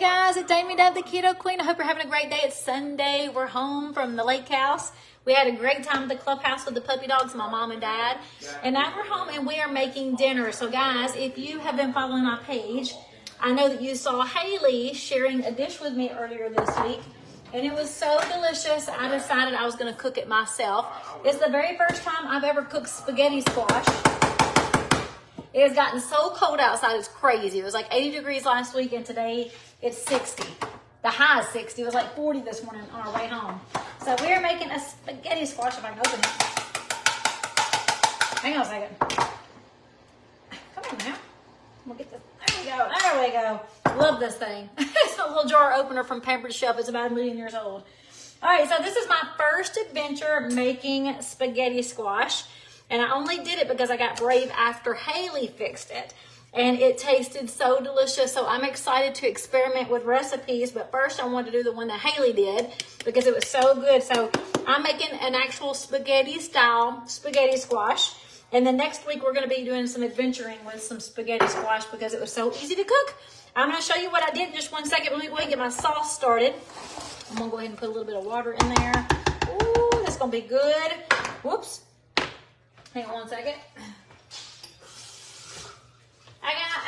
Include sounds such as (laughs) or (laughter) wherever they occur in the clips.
guys, it's Amy Dove, the Keto Queen. I hope you're having a great day. It's Sunday. We're home from the lake house. We had a great time at the clubhouse with the puppy dogs, my mom and dad. And now we're home and we are making dinner. So, guys, if you have been following my page, I know that you saw Haley sharing a dish with me earlier this week. And it was so delicious, I decided I was going to cook it myself. It's the very first time I've ever cooked spaghetti squash. It has gotten so cold outside, it's crazy. It was like 80 degrees last week, and today it's 60. The high is 60. It was like 40 this morning on our way home. So we're making a spaghetti squash if I can open it. Hang on a second. Come on now. We'll get this. There we go. There we go. Love this thing. (laughs) it's a little jar opener from Pampered Chef. It's about a million years old. All right, so this is my first adventure making spaghetti squash. And I only did it because I got brave after Haley fixed it. And it tasted so delicious. So I'm excited to experiment with recipes. But first, I wanted to do the one that Haley did because it was so good. So I'm making an actual spaghetti style spaghetti squash. And then next week, we're going to be doing some adventuring with some spaghetti squash because it was so easy to cook. I'm going to show you what I did in just one second. Let me go ahead and get my sauce started. I'm going to go ahead and put a little bit of water in there. Ooh, that's going to be good. Whoops. Hang on one second.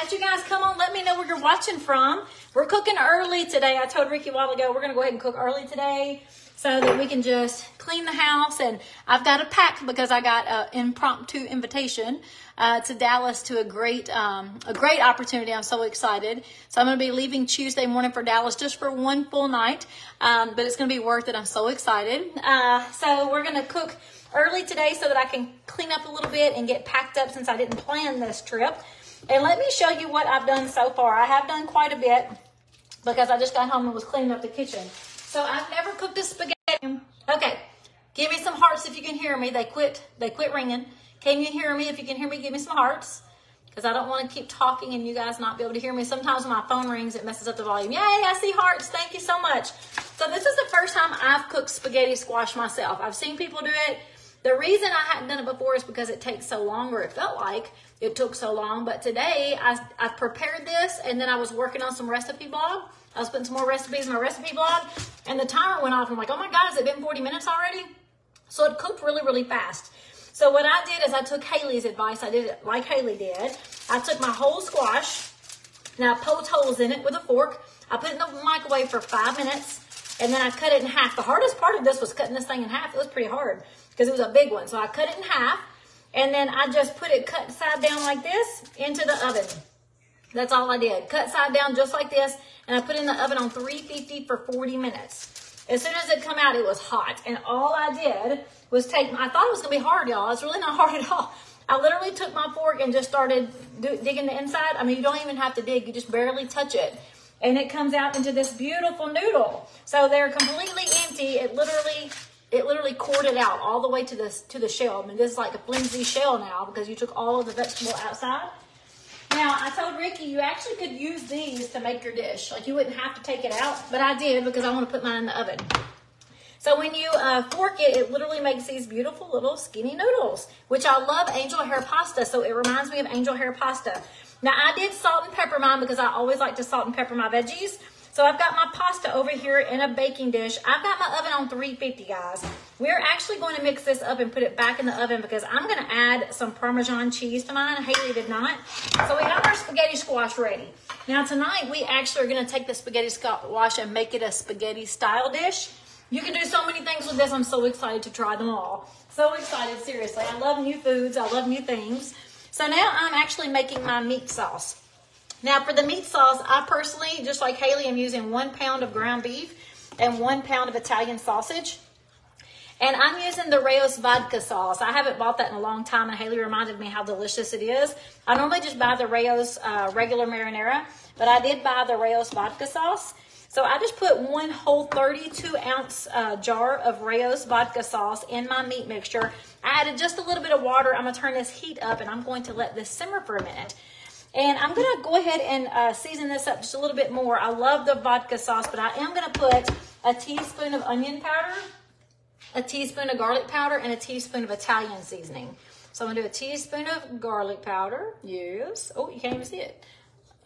As you guys come on, let me know where you're watching from. We're cooking early today. I told Ricky a while ago we're going to go ahead and cook early today so that we can just clean the house. And I've got a pack because I got an impromptu invitation uh, to Dallas to a great um, a great opportunity. I'm so excited. So I'm going to be leaving Tuesday morning for Dallas just for one full night, um, but it's going to be worth it. I'm so excited. Uh, so we're going to cook early today so that I can clean up a little bit and get packed up since I didn't plan this trip. And let me show you what I've done so far. I have done quite a bit because I just got home and was cleaning up the kitchen. So I've never cooked a spaghetti. Okay, give me some hearts if you can hear me. They quit. They quit ringing. Can you hear me? If you can hear me, give me some hearts because I don't want to keep talking and you guys not be able to hear me. Sometimes when my phone rings, it messes up the volume. Yay, I see hearts. Thank you so much. So this is the first time I've cooked spaghetti squash myself. I've seen people do it. The reason I hadn't done it before is because it takes so long, or it felt like it took so long. But today I, I prepared this and then I was working on some recipe blog. I was putting some more recipes in my recipe blog and the timer went off. I'm like, oh my God, has it been 40 minutes already? So it cooked really, really fast. So what I did is I took Haley's advice. I did it like Haley did. I took my whole squash and I poked holes in it with a fork. I put it in the microwave for five minutes and then I cut it in half. The hardest part of this was cutting this thing in half. It was pretty hard because it was a big one. So I cut it in half and then I just put it cut side down like this into the oven. That's all I did. Cut side down just like this and I put it in the oven on 350 for 40 minutes. As soon as it come out, it was hot. And all I did was take, I thought it was to be hard, y'all. It's really not (laughs) hard at all. I literally took my fork and just started do, digging the inside. I mean, you don't even have to dig. You just barely touch it. And it comes out into this beautiful noodle. So they're completely empty. It literally it literally corded out all the way to the to the shell. I mean, this is like a flimsy shell now because you took all of the vegetable outside. Now, I told Ricky you actually could use these to make your dish. Like you wouldn't have to take it out, but I did because I want to put mine in the oven. So when you uh, fork it, it literally makes these beautiful little skinny noodles, which I love angel hair pasta. So it reminds me of angel hair pasta. Now I did salt and pepper mine because I always like to salt and pepper my veggies. So I've got my pasta over here in a baking dish. I've got my oven on 350, guys. We're actually going to mix this up and put it back in the oven because I'm going to add some Parmesan cheese to mine. Haley did not. So we have our spaghetti squash ready. Now tonight, we actually are going to take the spaghetti squash and make it a spaghetti style dish. You can do so many things with this. I'm so excited to try them all. So excited, seriously. I love new foods. I love new things. So now I'm actually making my meat sauce. Now for the meat sauce, I personally, just like Haley, am using one pound of ground beef and one pound of Italian sausage. And I'm using the Rao's vodka sauce. I haven't bought that in a long time, and Haley reminded me how delicious it is. I normally just buy the Rao's uh, regular marinara, but I did buy the Rao's vodka sauce. So I just put one whole 32 ounce uh, jar of Rao's vodka sauce in my meat mixture. I added just a little bit of water. I'm to turn this heat up, and I'm going to let this simmer for a minute. And I'm going to go ahead and uh, season this up just a little bit more. I love the vodka sauce, but I am going to put a teaspoon of onion powder, a teaspoon of garlic powder, and a teaspoon of Italian seasoning. So I'm to do a teaspoon of garlic powder. Yes. Oh, you can't even see it.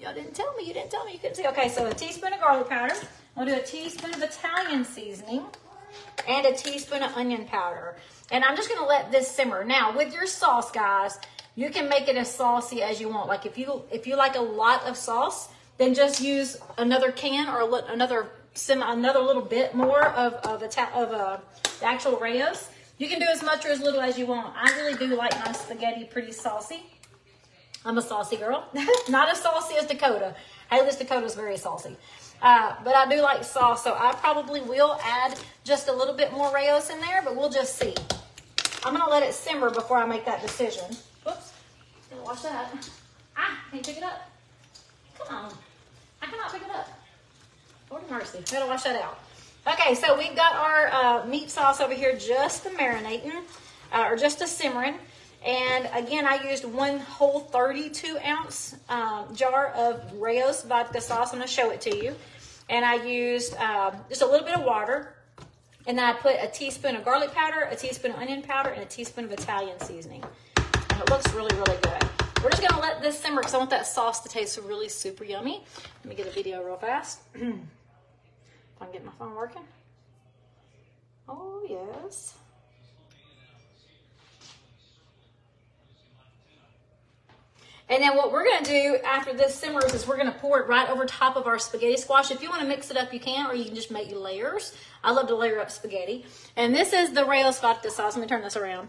Y'all didn't tell me. You didn't tell me. You couldn't see. Okay, so a teaspoon of garlic powder. I'll do a teaspoon of Italian seasoning and a teaspoon of onion powder. And I'm just going to let this simmer. Now, with your sauce, guys, you can make it as saucy as you want. Like if you if you like a lot of sauce, then just use another can or another sim another little bit more of of a of a the actual Rao's. You can do as much or as little as you want. I really do like my spaghetti pretty saucy. I'm a saucy girl. (laughs) Not as saucy as Dakota. Haley's Dakota is very saucy. Uh, but I do like sauce, so I probably will add just a little bit more Rao's in there, but we'll just see. I'm going to let it simmer before I make that decision. Whoops. Gonna wash that. Ah, can you pick it up? Come on. I cannot pick it up. Lord mercy. Gotta wash that out. Okay, so we've got our uh, meat sauce over here just a marinating, uh, or just a simmering. And again, I used one whole 32 ounce um, jar of Rao's vodka sauce. I'm going to show it to you. And I used um, just a little bit of water. And then I put a teaspoon of garlic powder, a teaspoon of onion powder, and a teaspoon of Italian seasoning. And it looks really, really good. We're just going to let this simmer because I want that sauce to taste really super yummy. Let me get a video real fast. (clears throat) if I can get my phone working. Oh, yes. And then what we're going to do after this simmers is we're going to pour it right over top of our spaghetti squash. If you want to mix it up, you can, or you can just make layers. I love to layer up spaghetti. And this is the Rao's vodka sauce. Let me turn this around.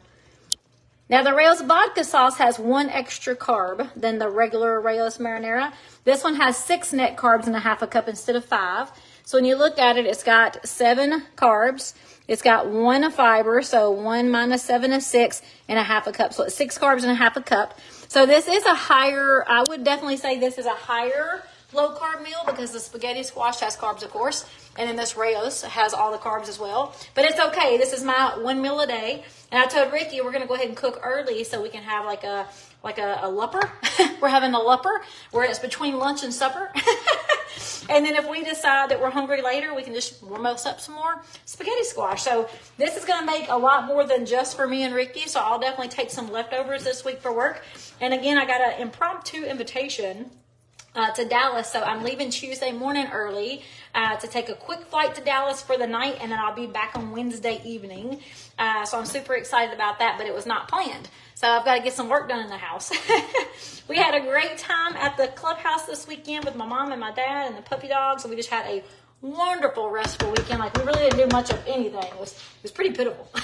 Now the Rao's vodka sauce has one extra carb than the regular Rao's marinara. This one has six net carbs and a half a cup instead of five. So when you look at it, it's got seven carbs. It's got one of fiber, so one minus seven of six and a half a cup. So it's six carbs and a half a cup. So this is a higher, I would definitely say this is a higher low carb meal because the spaghetti squash has carbs, of course. And then this Rao's has all the carbs as well. But it's okay. This is my one meal a day. And I told Ricky we're going to go ahead and cook early so we can have like a like a, a lupper. (laughs) we're having a lupper where it's between lunch and supper. (laughs) and then if we decide that we're hungry later, we can just warm us up some more spaghetti squash. So this is going to make a lot more than just for me and Ricky. So I'll definitely take some leftovers this week for work. And again, I got an impromptu invitation uh, to Dallas. So I'm leaving Tuesday morning early uh, to take a quick flight to Dallas for the night, and then I'll be back on Wednesday evening. Uh, so I'm super excited about that, but it was not planned. So I've got to get some work done in the house. (laughs) we had a great time at the clubhouse this weekend with my mom and my dad and the puppy dogs, and we just had a wonderful restful weekend. Like we really didn't do much of anything. It was it was pretty pitiful. (laughs)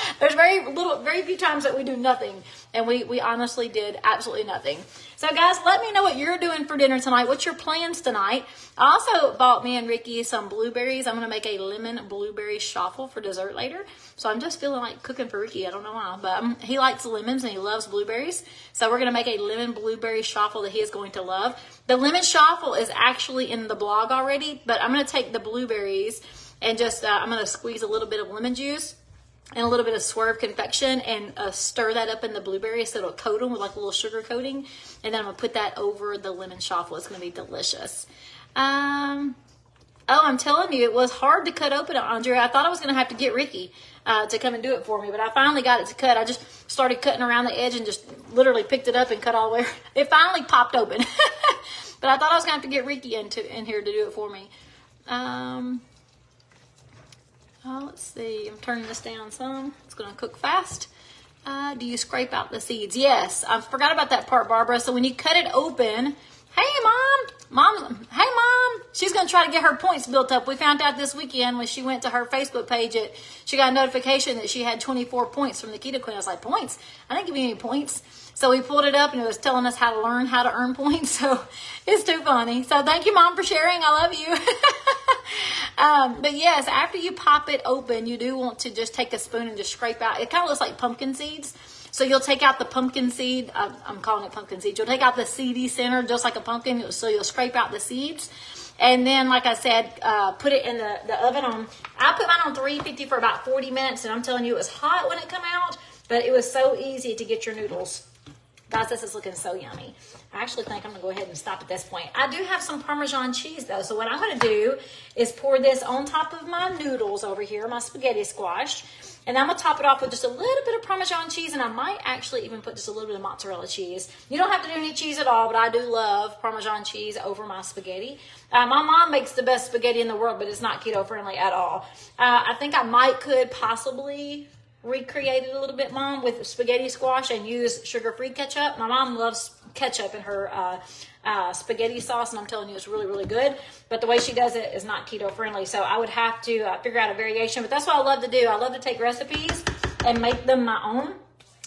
(laughs) There's very little, very few times that we do nothing, and we we honestly did absolutely nothing. So, guys, let me know what you're doing for dinner tonight. What's your plans tonight? I also bought me and Ricky some blueberries. I'm to make a lemon blueberry shuffle for dessert later. So, I'm just feeling like cooking for Ricky. I don't know why, but um, he likes lemons and he loves blueberries. So, we're to make a lemon blueberry shuffle that he is going to love. The lemon shuffle is actually in the blog already, but I'm to take the blueberries and just, uh, I'm to squeeze a little bit of lemon juice and a little bit of swerve confection and uh, stir that up in the blueberries so it'll coat them with like a little sugar coating. And then I'm gonna put that over the lemon shuffle. It's gonna be delicious. Um, oh, I'm telling you, it was hard to cut open, Andrea. I thought I was gonna have to get Ricky uh, to come and do it for me, but I finally got it to cut. I just started cutting around the edge and just literally picked it up and cut all the way. (laughs) It finally popped open, (laughs) but I thought I was gonna have to get Ricky into in here to do it for me. Um, Oh, let's see. I'm turning this down some. It's going to cook fast. Uh, do you scrape out the seeds? Yes. I forgot about that part, Barbara. So when you cut it open, hey, mom, mom, hey, mom. She's going to try to get her points built up. We found out this weekend when she went to her Facebook page, it, she got a notification that she had 24 points from the Keto Queen. I was like, points? I didn't give you any points. So we pulled it up and it was telling us how to learn how to earn points. (laughs) So it's too funny. So thank you, mom, for sharing. I love you. (laughs) um, but yes, after you pop it open, you do want to just take a spoon and just scrape out. It kind of looks like pumpkin seeds. So you'll take out the pumpkin seed. Uh, I'm calling it pumpkin seeds. You'll take out the seedy center just like a pumpkin. So you'll scrape out the seeds. And then, like I said, uh, put it in the, the oven on. I put mine on 350 for about 40 minutes. And I'm telling you, it was hot when it come out. But it was so easy to get your noodles Guys, this is looking so yummy. I actually think I'm gonna go ahead and stop at this point. I do have some Parmesan cheese though, so what I'm gonna do is pour this on top of my noodles over here, my spaghetti squash, and I'm gonna top it off with just a little bit of Parmesan cheese, and I might actually even put just a little bit of mozzarella cheese. You don't have to do any cheese at all, but I do love Parmesan cheese over my spaghetti. Uh, my mom makes the best spaghetti in the world, but it's not keto friendly at all. Uh, I think I might could possibly recreate it a little bit, mom, with spaghetti squash and use sugar-free ketchup. My mom loves ketchup in her uh, uh, spaghetti sauce, and I'm telling you, it's really, really good. But the way she does it is not keto friendly, so I would have to uh, figure out a variation. But that's what I love to do. I love to take recipes and make them my own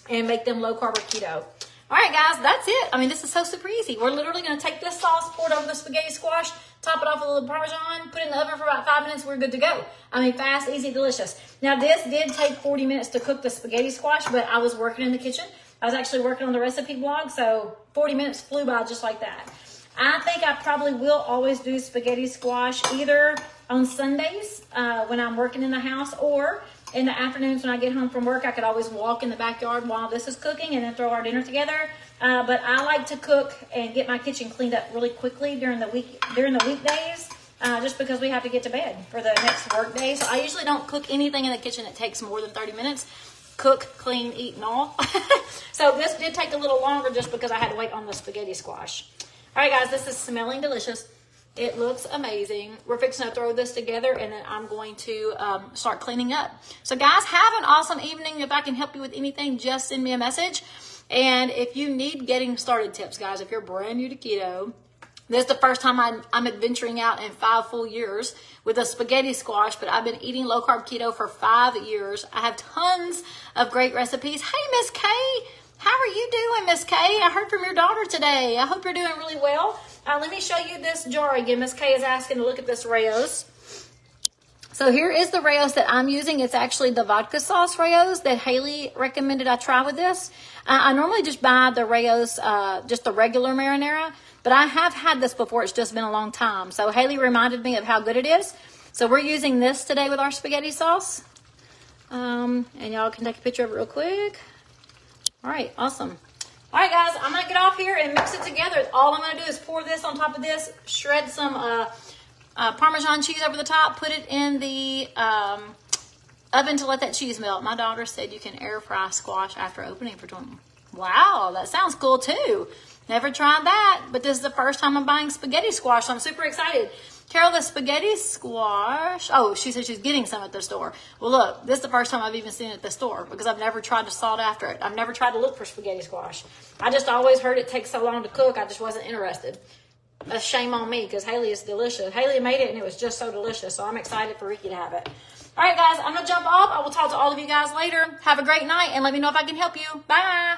and make them low carb or keto. All right, guys, that's it. I mean, this is so super easy. We're literally going to take this sauce, pour it over the spaghetti squash, top it off with a little Parmesan, put it in the oven for about five minutes. We're good to go. I mean, fast, easy, delicious. Now, this did take 40 minutes to cook the spaghetti squash, but I was working in the kitchen. I was actually working on the recipe blog, so 40 minutes flew by just like that. I think I probably will always do spaghetti squash either on Sundays uh, when I'm working in the house or in the afternoons when I get home from work. I could always walk in the backyard while this is cooking and then throw our dinner together. Uh, but I like to cook and get my kitchen cleaned up really quickly during the week during the weekdays. Uh, just because we have to get to bed for the next work day. So I usually don't cook anything in the kitchen that takes more than 30 minutes cook, clean, eat, and all. (laughs) so this did take a little longer just because I had to wait on the spaghetti squash. All right, guys, this is smelling delicious. It looks amazing. We're fixing to throw this together and then I'm going to um, start cleaning up. So guys, have an awesome evening. If I can help you with anything, just send me a message. And if you need getting started tips, guys, if you're brand new to keto, this is the first time I'm, I'm adventuring out in five full years with a spaghetti squash, but I've been eating low carb keto for five years. I have tons of great recipes. Hey, Miss Kay, how are you doing, Miss Kay? I heard from your daughter today. I hope you're doing really well. Uh, let me show you this jar again. Miss Kay is asking to look at this Rao's. So here is the Rao's that I'm using. It's actually the vodka sauce Rao's that Haley recommended I try with this. I normally just buy the Rao's, uh, just the regular marinara, but I have had this before. It's just been a long time. So Haley reminded me of how good it is. So we're using this today with our spaghetti sauce. Um, and y'all can take a picture of it real quick. All right, awesome. All right, guys, I'm gonna get off here and mix it together. All I'm gonna do is pour this on top of this, shred some uh, uh, Parmesan cheese over the top, put it in the um, oven to let that cheese melt. My daughter said you can air fry squash after opening for 20. Wow, that sounds cool too. Never tried that, but this is the first time I'm buying spaghetti squash, so I'm super excited. Carol, the spaghetti squash. Oh, she said she's getting some at the store. Well, look, this is the first time I've even seen it at the store because I've never tried to salt after it. I've never tried to look for spaghetti squash. I just always heard it takes so long to cook. I just wasn't interested. A shame on me because Haley is delicious. Haley made it and it was just so delicious. So I'm excited for Ricky to have it. All right, guys, I'm going to jump off. I will talk to all of you guys later. Have a great night and let me know if I can help you. Bye.